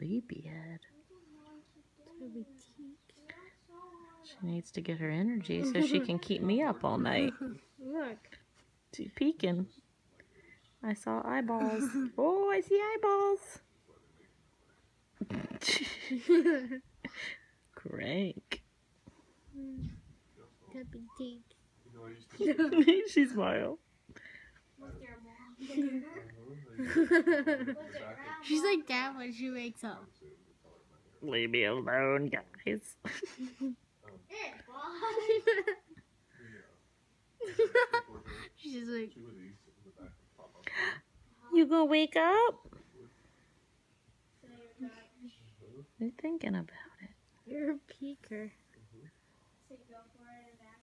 sleepyhead. Toby She needs to get her energy so she can keep me up all night. Look. She's peeking. I saw eyeballs. Oh, I see eyeballs. Crank. Toby Teak. she smiled. She's like that when she wakes up. Leave me alone, guys. She's like, You gonna wake up? You're thinking about it. you're a peeker.